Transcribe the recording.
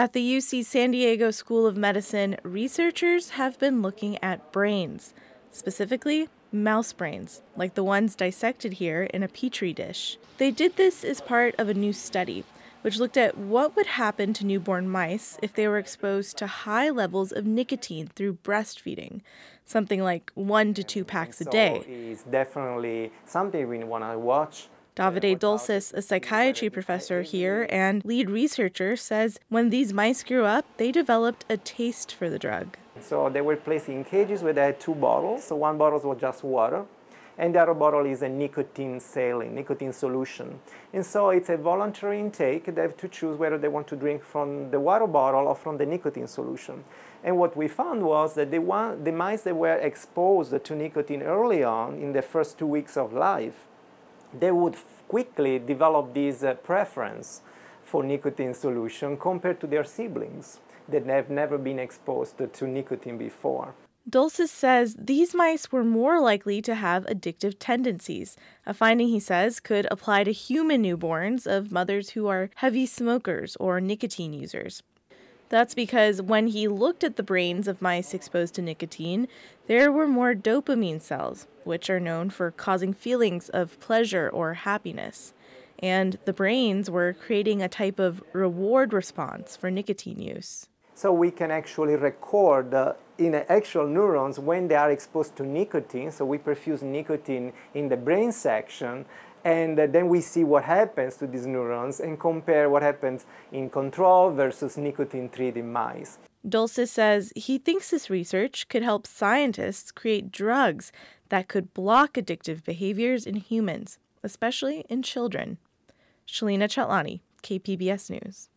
At the UC San Diego School of Medicine, researchers have been looking at brains, specifically mouse brains, like the ones dissected here in a petri dish. They did this as part of a new study, which looked at what would happen to newborn mice if they were exposed to high levels of nicotine through breastfeeding, something like one to two packs a day. So it's definitely something we want to watch. Davide Dulcis, a psychiatry professor here and lead researcher, says when these mice grew up, they developed a taste for the drug. So they were placed in cages where they had two bottles. So one bottle was just water, and the other bottle is a nicotine saline, nicotine solution. And so it's a voluntary intake. They have to choose whether they want to drink from the water bottle or from the nicotine solution. And what we found was that the, one, the mice that were exposed to nicotine early on in the first two weeks of life, they would quickly develop this uh, preference for nicotine solution compared to their siblings that have never been exposed to, to nicotine before. Dulcis says these mice were more likely to have addictive tendencies, a finding he says could apply to human newborns of mothers who are heavy smokers or nicotine users. That's because when he looked at the brains of mice exposed to nicotine, there were more dopamine cells, which are known for causing feelings of pleasure or happiness. And the brains were creating a type of reward response for nicotine use. So we can actually record uh, in actual neurons when they are exposed to nicotine. So we perfuse nicotine in the brain section and uh, then we see what happens to these neurons and compare what happens in control versus nicotine-treated mice. Dulcis says he thinks this research could help scientists create drugs that could block addictive behaviors in humans, especially in children. Shalina Chatlani, KPBS News.